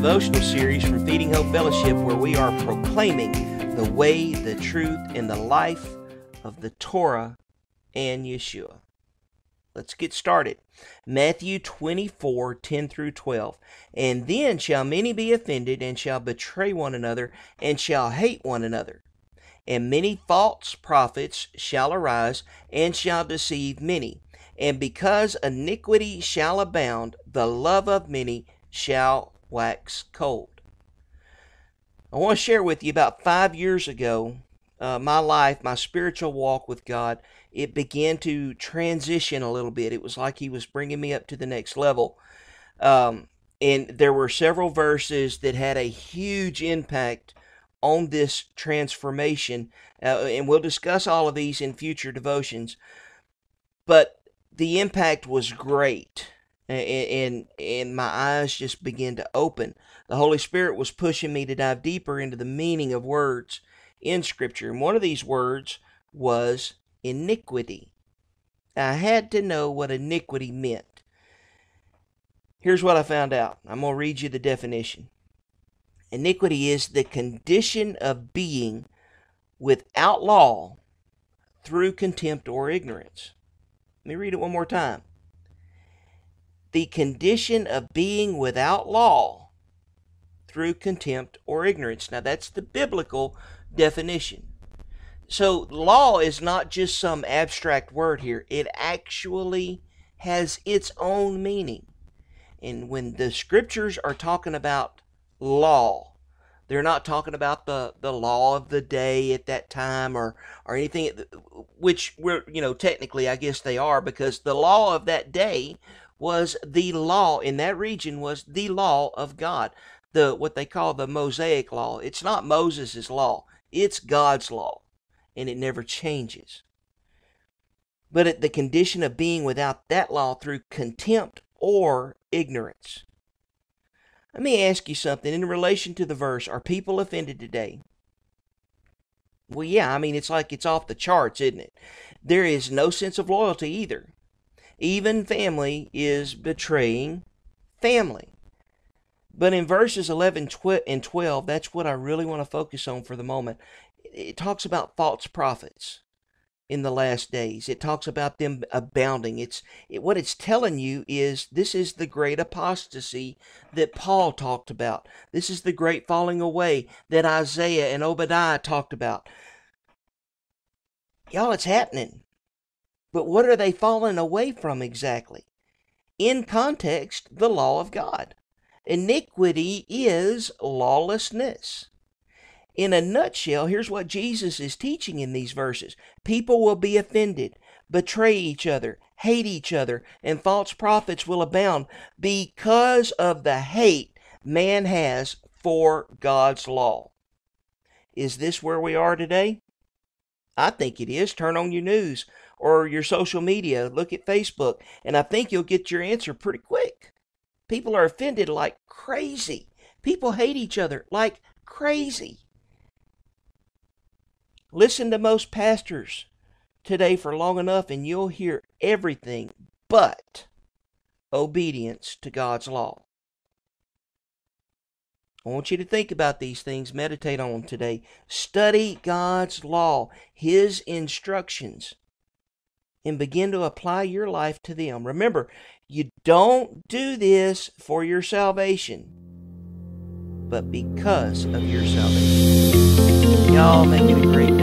Devotional series from Feeding Hope Fellowship where we are proclaiming the way, the truth, and the life of the Torah and Yeshua. Let's get started. Matthew 24, 10 through 12. And then shall many be offended, and shall betray one another, and shall hate one another. And many false prophets shall arise, and shall deceive many. And because iniquity shall abound, the love of many shall wax cold. I want to share with you about five years ago, uh, my life, my spiritual walk with God, it began to transition a little bit. It was like He was bringing me up to the next level. Um, and there were several verses that had a huge impact on this transformation. Uh, and we'll discuss all of these in future devotions. But the impact was great and and my eyes just began to open. The Holy Spirit was pushing me to dive deeper into the meaning of words in Scripture, and one of these words was iniquity. I had to know what iniquity meant. Here's what I found out. I'm going to read you the definition. Iniquity is the condition of being without law through contempt or ignorance. Let me read it one more time the condition of being without law through contempt or ignorance. Now, that's the biblical definition. So, law is not just some abstract word here, it actually has its own meaning. And when the scriptures are talking about law, they're not talking about the, the law of the day at that time or, or anything, which we're, you know, technically I guess they are because the law of that day was the law in that region was the law of God. The what they call the Mosaic law. It's not Moses' law. It's God's law. And it never changes. But at the condition of being without that law through contempt or ignorance. Let me ask you something in relation to the verse. Are people offended today? Well, yeah, I mean, it's like it's off the charts, isn't it? There is no sense of loyalty either. Even family is betraying family. But in verses 11 and 12, that's what I really want to focus on for the moment. It talks about false prophets in the last days. It talks about them abounding. It's it, what it's telling you is this is the great apostasy that Paul talked about. This is the great falling away that Isaiah and Obadiah talked about. Y'all, it's happening. But what are they falling away from exactly? In context, the law of God. Iniquity is lawlessness. In a nutshell, here's what Jesus is teaching in these verses people will be offended, betray each other, hate each other, and false prophets will abound because of the hate man has for God's law. Is this where we are today? I think it is. Turn on your news or your social media. Look at Facebook, and I think you'll get your answer pretty quick. People are offended like crazy. People hate each other like crazy. Listen to most pastors today for long enough, and you'll hear everything but obedience to God's law. I want you to think about these things, meditate on them today. Study God's law, His instructions, and begin to apply your life to them. Remember, you don't do this for your salvation, but because of your salvation. Y'all make it a great